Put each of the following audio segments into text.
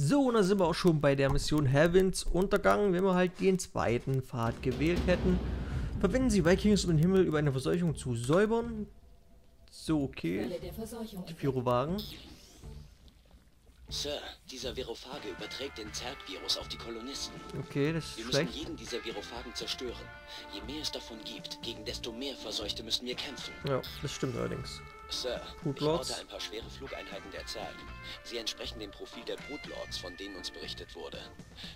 So, und dann sind wir auch schon bei der Mission Heavens Untergang, wenn wir halt den zweiten Pfad gewählt hätten. Verwenden Sie Vikings, um den Himmel über eine Verseuchung zu säubern. So, okay. Die Pyrowagen. Sir, dieser Virophage überträgt den Zerg-Virus auf die Kolonisten. Okay, das ist Wir schlecht. müssen jeden dieser Virophagen zerstören. Je mehr es davon gibt, gegen desto mehr Verseuchte müssen wir kämpfen. Ja, das stimmt allerdings. Sir, Food ich orte ein paar schwere Flugeinheiten der Zerg. Sie entsprechen dem Profil der Brutlords, von denen uns berichtet wurde.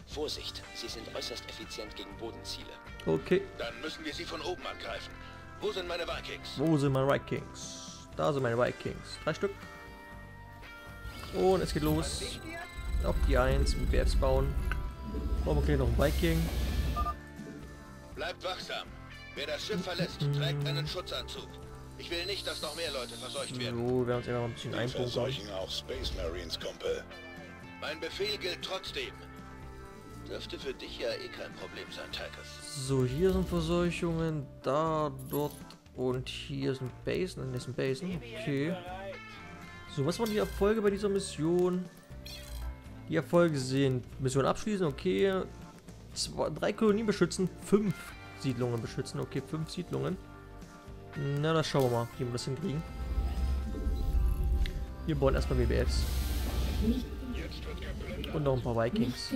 Vorsicht, sie sind äußerst effizient gegen Bodenziele. Okay, Dann müssen wir sie von oben angreifen. Wo sind meine Vikings? wo sind meine Vikings? Da sind meine Vikings. Drei Stück. Und es geht los. Auf die 1 mit BFs bauen. Brauchen wir gleich noch einen Viking. Bleibt wachsam. Wer das Schiff verlässt, trägt einen Schutzanzug. Ich will nicht, dass noch mehr Leute verseucht werden. So, wir werden uns einfach mal ein bisschen einbunkern. Verseuchen auch Space Marines, Kumpel. Mein Befehl gilt trotzdem. Dürfte für dich ja eh kein Problem sein, Tychus. So, hier sind Verseuchungen, da, dort und hier sind Basen. Dann ist ein Basen. Okay. So, was waren die Erfolge bei dieser Mission? Die Erfolge sind Mission abschließen, okay. Zwei, drei Kolonien beschützen, fünf Siedlungen beschützen. Okay, fünf Siedlungen. Na, das schauen wir mal, wie wir das hinkriegen. Wir bauen erstmal WBFs. Und noch ein paar Vikings.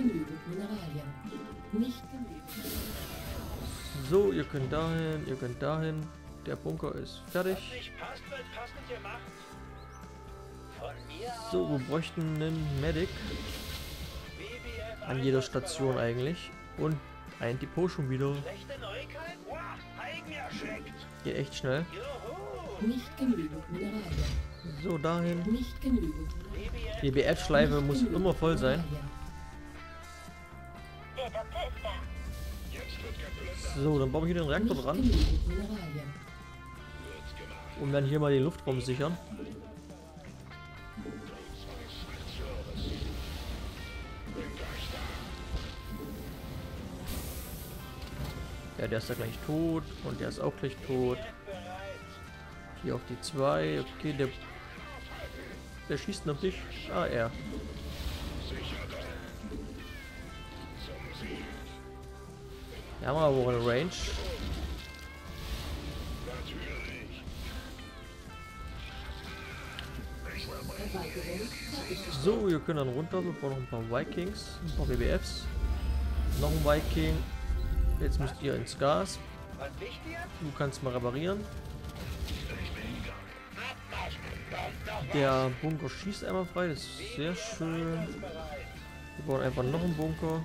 So, ihr könnt dahin, ihr könnt dahin. Der Bunker ist fertig. So, wir bräuchten einen Medic BBF an jeder Station eigentlich. Und ein Depot schon wieder. Schlechte Neuigkeit? Wow, eigenerschreckt. Geht echt schnell. Nicht genügend Mineralien. So, dahin. Nicht genügend. Die BF-Schleife muss immer voll sein. So, dann bauen wir hier den Reaktor dran. Und werden hier mal den Luftraum sichern. Ja, der ist ja gleich tot. Und der ist auch gleich tot. Hier auf die 2. Okay, der. Der schießt noch dich. Ah, er. Haben aber auch eine Range. So, wir können dann runter. Brauchen noch ein paar Vikings, ein paar WBFs. Noch ein Viking. Jetzt müsst ihr ins Gas. Du kannst mal reparieren. Der Bunker schießt einmal frei, das ist sehr schön. Wir bauen einfach noch einen Bunker.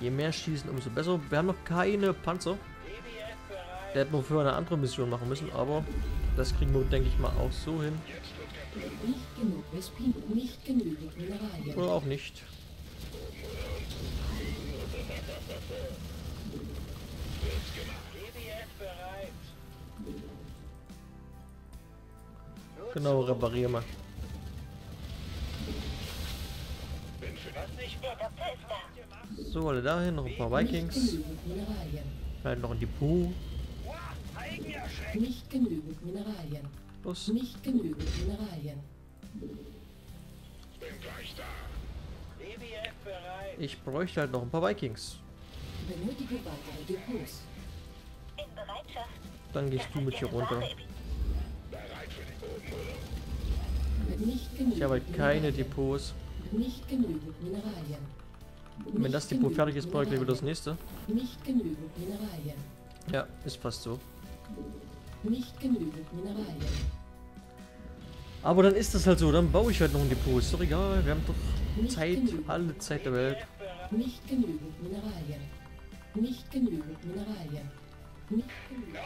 Je mehr schießen, umso besser. Wir haben noch keine Panzer. Der hätte noch für eine andere Mission machen müssen, aber das kriegen wir, denke ich mal, auch so hin. Nicht genug Vespin. Nicht genügend Mineralien. Oder auch nicht. Genau, reparieren wir. So, alle dahin, noch ein paar Vikings. Halt noch ein Depot. Nicht genügend Mineralien. Los. Nicht genügend Mineralien. BBF bereit. Ich bräuchte halt noch ein paar Vikings. Benötige weitere Depots. In Bereitschaft. Dann gehst du mit hier runter. Nicht genügend Ich habe halt keine. Depots. Nicht genügend Mineralien. Und wenn das Depot fertig ist, brauche ich gleich wieder das nächste. Nicht genügend Mineralien. Ja, ist fast so. Nicht genügend Mineralien. Aber dann ist das halt so, dann baue ich halt noch ein Depot. Ist doch egal, wir haben doch Nicht Zeit, genügend. alle Zeit der Welt. Nicht genügend Mineralien. Nicht genügend Mineralien. Nicht genügend.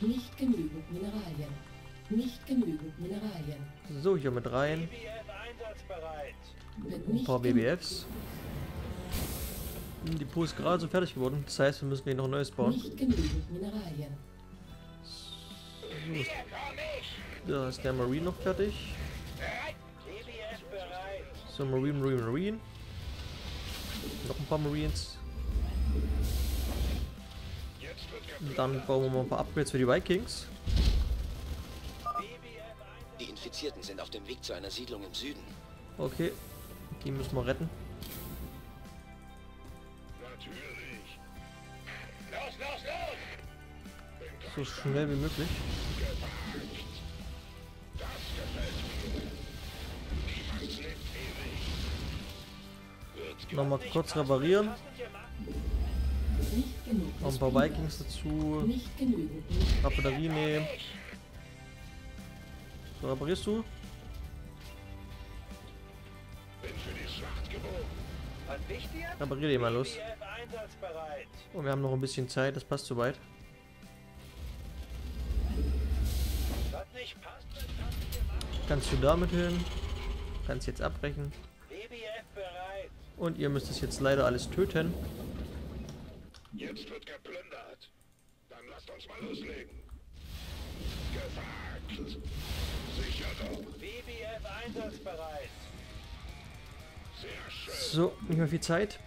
Nicht genügend Mineralien. Nicht genügend Mineralien. So, hier mit rein. Ein paar BBFs. Hm, Depot ist gerade so fertig geworden. Das heißt, wir müssen gleich noch ein neues bauen. Nicht genügend Mineralien. Da ist der Marine noch fertig. So, Marine, Marine, Marine. Noch ein paar Marines. Dann bauen wir mal ein paar Upgrades für die Vikings. Infizierten sind auf dem Weg zu einer Siedlung im Süden. Okay. Die müssen wir retten. Natürlich. Los, los, los! So schnell wie möglich. Nochmal kurz reparieren. Noch ein paar Vikings dazu. Raffinerie nehmen. So, reparierst du? Bin für die Schlacht geboren. Was wichtig? Reparier den mal los. Und wir haben noch ein bisschen Zeit, das passt soweit. Kannst du damit hin. Kannst jetzt abbrechen. Und ihr müsst es jetzt leider alles töten. Jetzt wird geplündert. Dann lasst uns mal loslegen. Gewagt. Sicher doch. BBF einsatzbereit. Sehr schön. So, nicht mehr viel Zeit.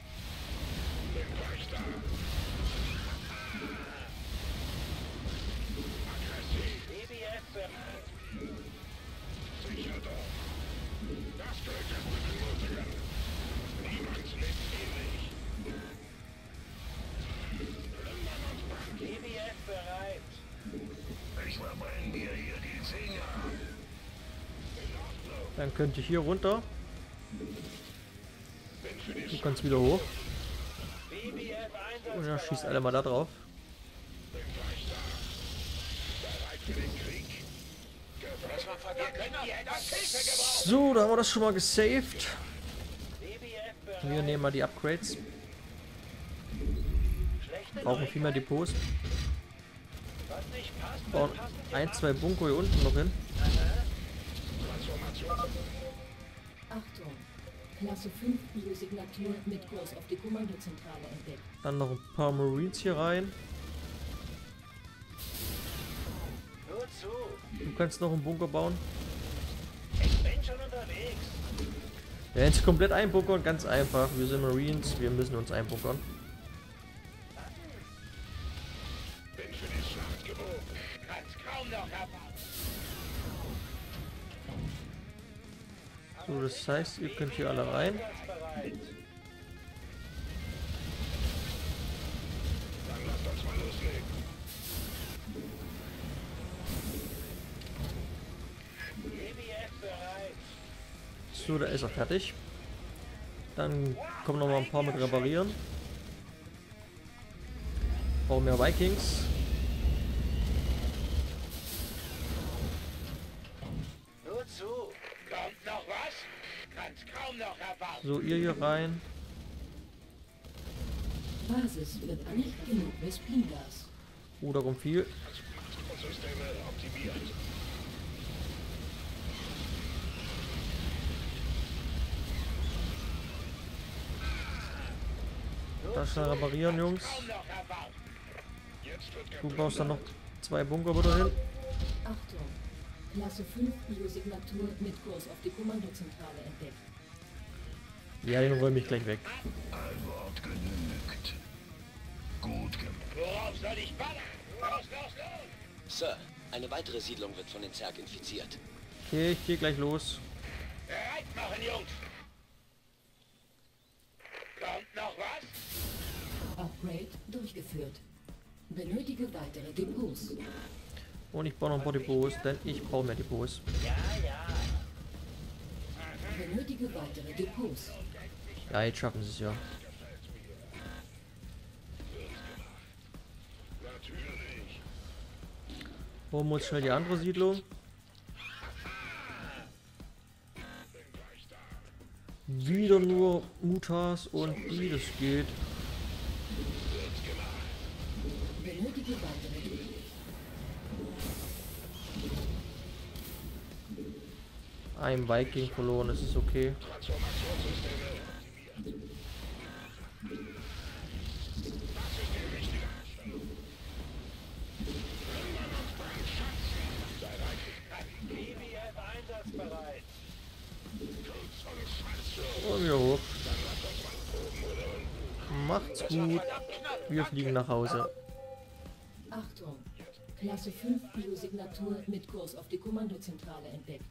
Dann könnt ihr hier runter. Du kannst wieder hoch. Und dann schießt alle mal da drauf. So, da haben wir das schon mal gesaved. Wir nehmen mal die Upgrades. Brauchen viel mehr Depots. Bauen ein, zwei Bunker hier unten noch hin. Achtung. Klasse 5 Biosignatur mit Kurs auf die Kommandozentrale entdeckt. Dann noch ein paar Marines hier rein. Nur zu. Du kannst noch einen Bunker bauen. Ich bin schon unterwegs. Ja, jetzt komplett einbunkern, ganz einfach. Wir sind Marines, wir müssen uns einbunkern. So, das heißt, ihr könnt hier alle rein. So, da ist er fertig. Dann kommen noch mal ein paar mit reparieren. Brauchen mehr Vikings. So, ihr hier rein. Basis wird nicht genug Vespingas. Oh, da kommt viel. Systeme optimiert. Da schnell reparieren, Jungs. Du baust dann noch zwei Bunker wieder hin. Achtung. Klasse 5 Biosignatur mit Kurs auf die Kommandozentrale entdeckt. Ja, den räume ich gleich weg. Ein Wort genügt. Gut gemacht. Worauf soll ich ballern? Los, los, los! Sir, eine weitere Siedlung wird von den Zerg infiziert. Okay, ich gehe gleich los. Bereit machen, Jungs! Kommt noch was? Upgrade durchgeführt. Benötige weitere Depots. Und ich baue noch ein paar Depots, denn ich brauche mehr Depots. Ja, ja. Benötige weitere Depots. Ja, jetzt schaffen sie es ja. Holen wir uns schnell die andere Siedlung. Wieder nur Mutas und wie das geht. Ein Viking verloren, das ist okay. BBF einsatzbereit. Und wir hoch. Macht's gut. Wir fliegen nach Hause. Achtung. Klasse 5 Biosignatur mit Kurs auf die Kommandozentrale entdeckt.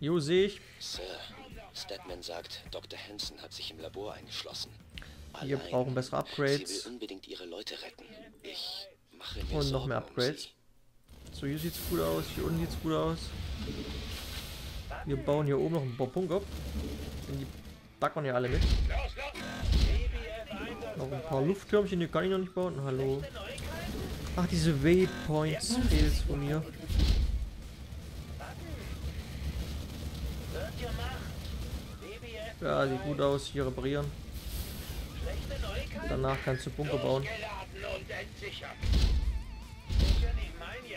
Jo, sehe ich. Sir, Statman sagt, Dr. Hansen hat sich im Labor eingeschlossen. Wir Allein. brauchen bessere Sie will Upgrades. unbedingt ihre Leute retten. Ich mache mir Und noch mehr um Upgrades. sie. So, hier sieht's gut aus. Hier unten sieht's gut aus. Wir bauen hier oben noch einen Bunker. Denn die backen ja alle mit. Noch ein paar Lufttürmchen, die kann ich noch nicht bauen. Hallo. Ach, diese Waypoints fehlt von mir. Ja, sieht gut aus. Hier reparieren. Danach kannst du Bunker bauen.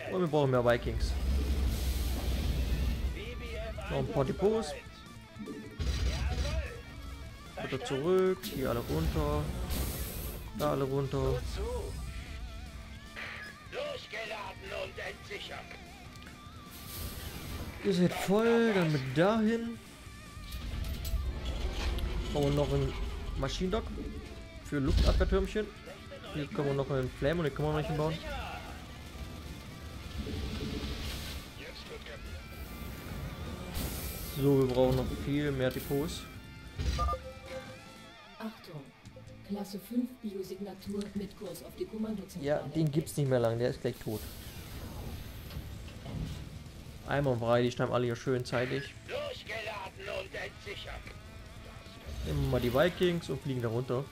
Und. Und wir brauchen mehr Vikings. Noch ein paar Depots. Wieder zurück. Hier alle runter. Da alle runter. Und. Ihr seid voll, dann mit dahin. Wir noch ein Maschinendock für Luftabwehrtürmchen. Hier können wir noch einen Flame und den können wir noch nicht bauen. So, wir brauchen noch viel mehr Depots. Achtung. Klasse 5 Biosignatur mit Kurs auf die Kommandozentrale. Ja, den gibt's nicht mehr lang, der ist gleich tot. Einmal frei, die schreiben alle hier schön zeitig. Durchgeladen und entsichert. Nehmen wir mal die Vikings und fliegen da runter.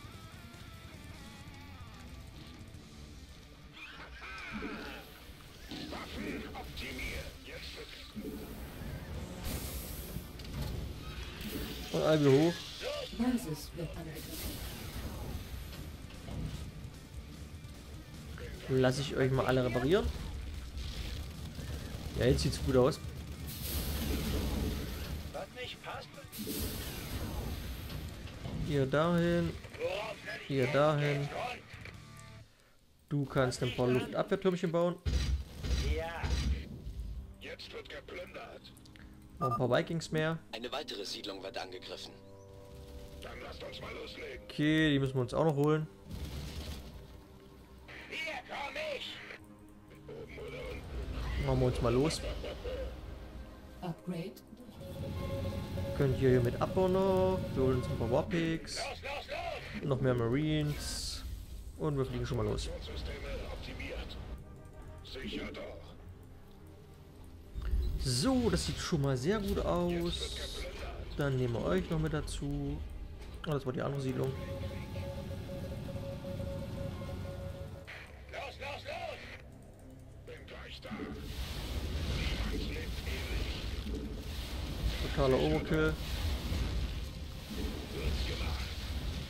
Und alle hoch. Basis wird angegriffen. Lasse ich euch mal alle reparieren. Ja, jetzt sieht's gut aus. Was nicht passt, Hier dahin. Hier dahin. Du kannst ein paar Luftabwehrtürmchen bauen. ja. Jetzt wird geplündert. Noch ein paar Vikings mehr. Eine weitere Siedlung wird angegriffen. Dann lasst uns mal loslegen. Okay, die müssen wir uns auch noch holen. Machen wir uns mal los. Upgrade. Könnt ihr hier mit abbauen noch. Wir holen uns ein paar Warpigs. Noch mehr Marines. Und wir fliegen schon mal los. So, das sieht schon mal sehr gut aus. Dann nehmen wir euch noch mit dazu. Oh, das war die andere Siedlung. Totaler Overkill.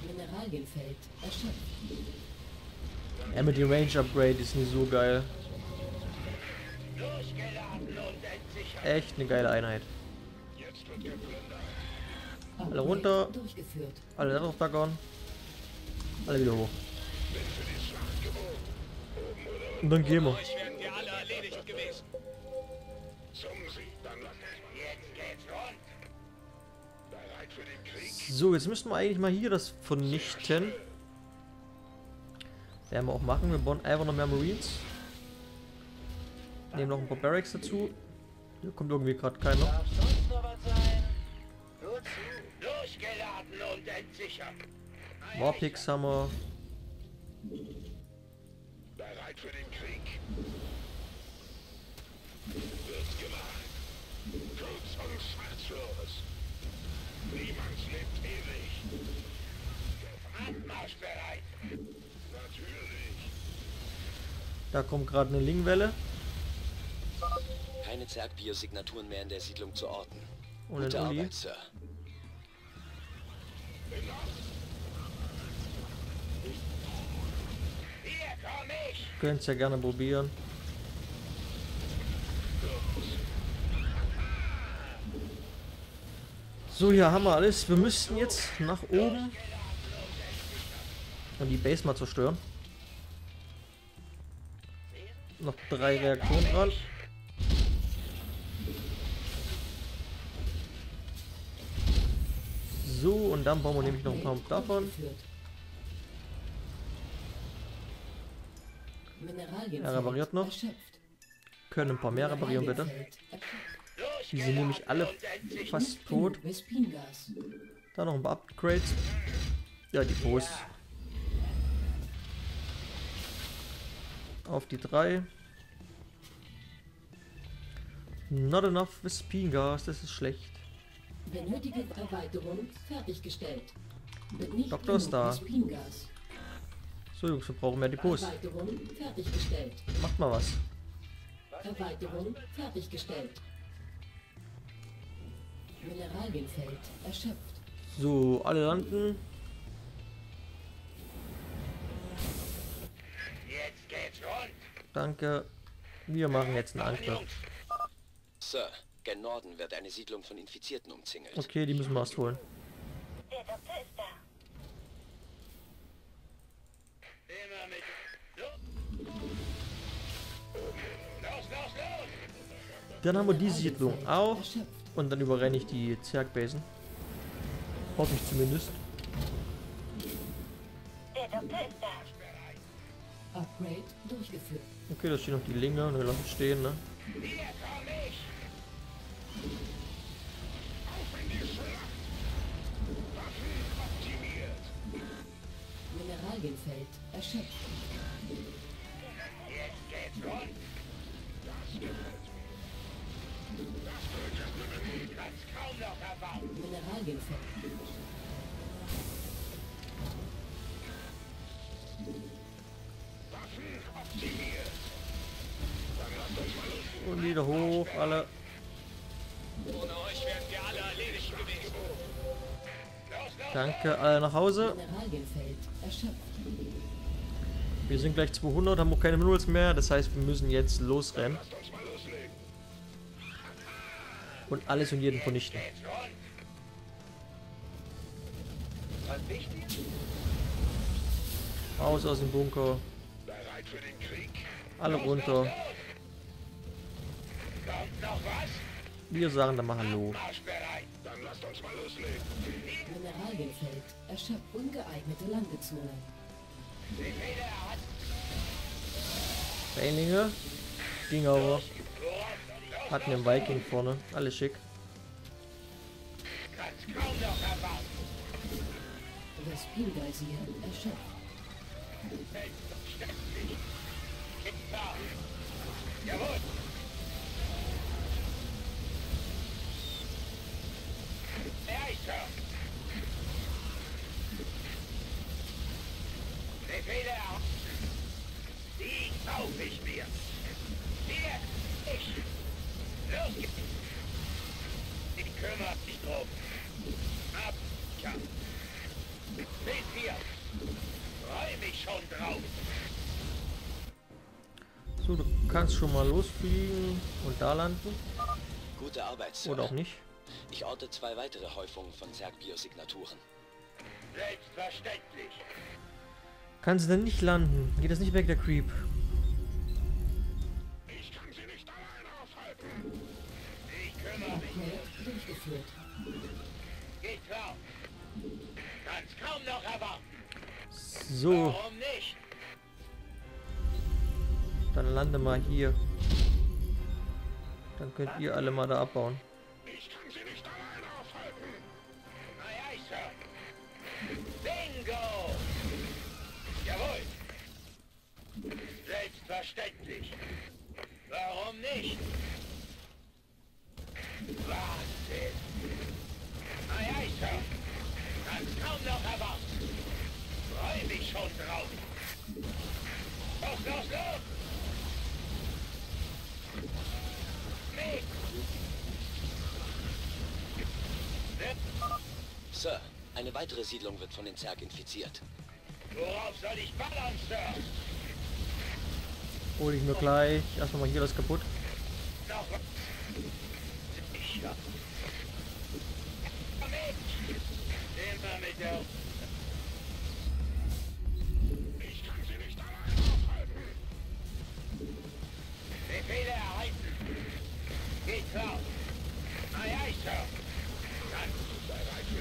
Mineralienfeld erschöpft. Ja, mit dem Range Upgrade ist nicht so geil. Echt eine geile Einheit. Upgrade runter. Alle da drauf dackern. Alle wieder hoch. Und dann gehen wir. So, jetzt müssten wir eigentlich mal hier das vernichten. Werden wir auch machen. Wir bauen einfach noch mehr Marines. Nehmen noch ein paar Barracks dazu. Hier kommt irgendwie gerade keiner. Warpix haben wir. Bereit für den Krieg. Wird gemacht. Kurz und schmerzlos. Niemand Da kommt gerade eine Lingwelle. Keine Zerg-Biosignaturen mehr in der Siedlung zu orten. Und Gute. Arbeit, Sir. Könnt ja gerne probieren. So, hier haben wir alles. Wir müssten jetzt nach oben und die Base mal zerstören. Noch drei Reaktoren dran. So, und dann bauen wir nämlich noch ein paar davon. Er repariert noch. Können ein paar mehr reparieren, bitte. Die sind nämlich alle fast tot. Da noch ein paar Upgrades. Ja, die Boss. Auf die 3. Not enough Vespingas, das ist schlecht. Benötige Erweiterung fertiggestellt. Nicht Doktor ist da. So Jungs, wir brauchen mehr Depots. Macht mal was. Erweiterung fertiggestellt. Mineralienfeld erschöpft. So, alle landen. Danke. Wir machen jetzt einen Angriff. Sir, gen Norden wird eine Siedlung von Infizierten umzingelt. Okay, die müssen wir erst holen. Der Doktor ist da. Immer mit. So. Los, los, los. Dann haben wir die Siedlung auch. Und dann überrenne ich die Zergbasen. Hoffe ich zumindest. Der Doktor ist da. Upgrade durchgeführt. Okay, da stehen noch die Linge. Ne, lassen stehen, ne? Mineralienfeld erschöpft. Jetzt geht's rund. Das gefällt mir. Das wird mit Kann's kaum noch erwarten. Mineralienfeld. Und wieder hoch, alle. Danke, alle nach Hause. Wir sind gleich 200, haben auch keine Minerals mehr. Das heißt, wir müssen jetzt losrennen und alles und jeden vernichten. Raus aus dem Bunker. Alle runter. Noch was? Wir sagen dann mal Hallo. Dann lasst uns mal loslegen. Mineralienfeld erschöpft. Ungeeignete Landezone. Bailinge. Ging aber. Hatten den Viking vorne. Alles schick. Kann's kaum noch erwarten. Vespingeisier erschöpft. Jawohl. Ja, ich hör. Befehle erhalten. Die kauf ich mir. Hier, ich. Los geht's. Ich kümmere mich drum. Ab, ja. Seht hier. Freu mich schon drauf. So, du kannst schon mal losfliegen und da landen. Gute Arbeit, Sir. Oder auch nicht. Ich orte zwei weitere Häufungen von Zerg-Biosignaturen. Selbstverständlich. Kannst du denn nicht landen? Geht das nicht weg, der Creep? Ich kann sie nicht allein aufhalten. Ich kümmere mich. Durchgeführt. Geht klar. Kann's kaum noch erwarten. So, Warum nicht? dann lande mal hier. Dann könnt ihr alle mal da abbauen. Nicht? Wahnsinn. Aye, aye, Sir. Kann's kaum noch erwarten. Freu mich schon drauf. Los, los, los! Mich! Sir, eine weitere Siedlung wird von den Zerg infiziert. Worauf soll ich ballern, Sir? Hol ich mir gleich. Erstmal mal hier das kaputt.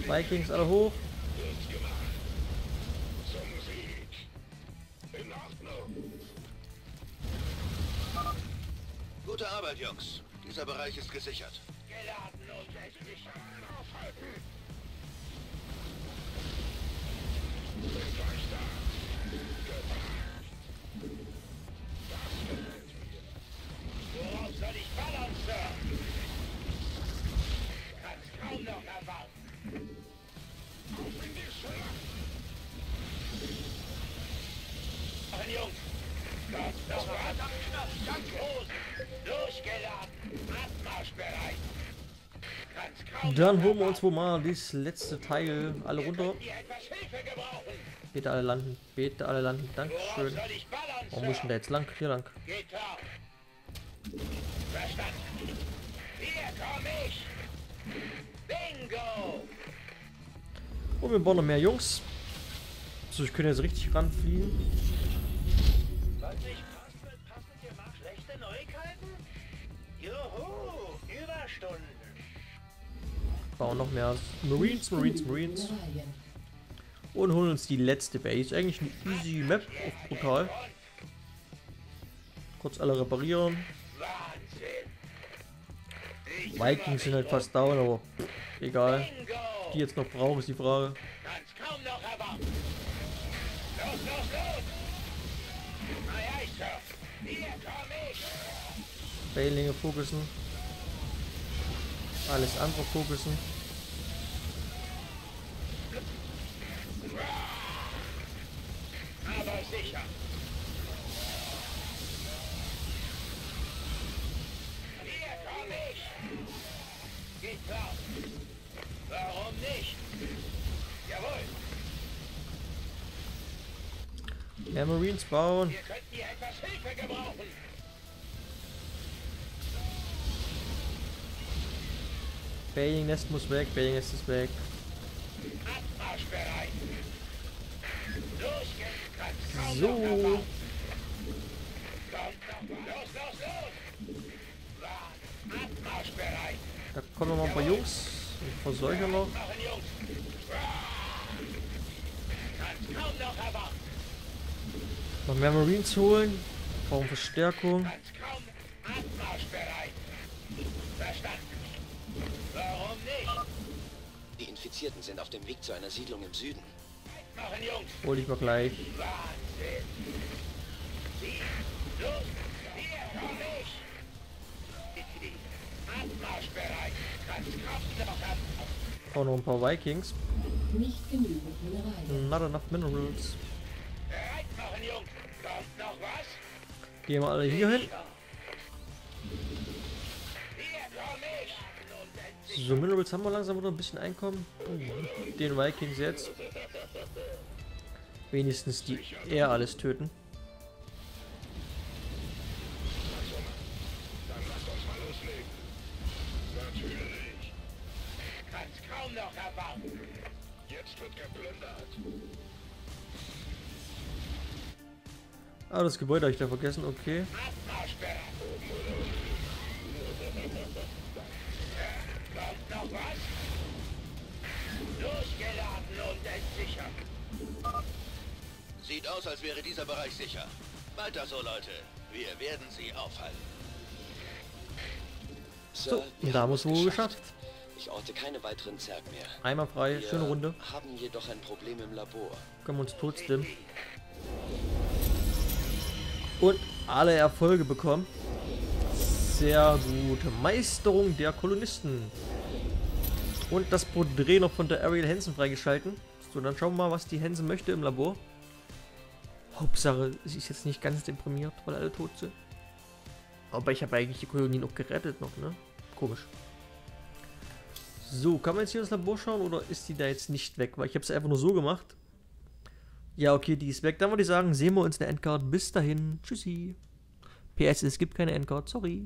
Vikings alle hoch. Gute Arbeit, Jungs. Dieser Bereich ist gesichert. Durchgeladen und echt sicher. Aufhalten! Worauf Dann holen wir uns wohl mal dieses letzte Teil alle runter. Bitte alle landen. Bitte alle landen. Dankeschön. Warum muss ich denn da jetzt lang? Hier lang. Und wir bauen noch mehr Jungs. So, ich könnte jetzt richtig ranfliegen. Was? Juhu, Überstunden. Bauen noch mehr Marines, Marines, Marines. Und holen uns die letzte Base. Eigentlich eine easy Map. Auch brutal. Kurz alle reparieren. Vikings sind halt fast down, aber egal. Die jetzt noch brauchen, ist die Frage. Kann's kaum noch erwarten. Los, los, los. Ei, ei, Sir. Hier komm ich. Bailinge fokussen. Alles andere fokussen. Aber sicher. Hier komm ich. Geht klar. Warum nicht? Jawohl. Mehr Marines bauen. Wir könnten hier etwas Hilfe gebrauchen. Bailing Nest muss weg. Bailing Nest ist weg. So. Da kommen noch ein paar Jungs. Ein paar solche noch. Noch mehr Marines holen. Brauchen Verstärkung. Infizierten sind auf dem Weg zu einer Siedlung im Süden. Machen, Jungs. Hol ich mal gleich. Wahnsinn. Sie, los, hier komm ich. Auch noch ein paar Vikings. Nicht genügend Mineralien. Not enough minerals. Bereit machen, Jungs. Kommt noch was? Gehen wir alle hier hin. So, Minerals haben wir langsam wieder ein bisschen Einkommen. Den Vikings jetzt. Wenigstens die eher alles töten. Ah, das Gebäude habe ich da vergessen. Okay. Als wäre dieser Bereich sicher. Weiter so, Leute. Wir werden sie aufhalten. So, da muss wohl geschafft. Ich orte keine weiteren Zerg mehr. Einmal frei. Wir Schöne Runde. haben jedoch ein Problem im Labor. Können wir uns totstimmen. Und alle Erfolge bekommen. Sehr gut. Meisterung der Kolonisten. Und das Porträt noch von der Ariel Hansen freigeschalten. So, dann schauen wir mal, was die Hansen möchte im Labor. Hauptsache, sie ist jetzt nicht ganz deprimiert, weil alle tot sind. Aber ich habe eigentlich die Kolonie noch gerettet noch, ne? Komisch. So, kann man jetzt hier ins Labor schauen oder ist die da jetzt nicht weg? Weil ich habe es einfach nur so gemacht. Ja, okay, die ist weg. Dann würde ich sagen, sehen wir uns in der Endcard. Bis dahin. Tschüssi. PS, es gibt keine Endcard. Sorry.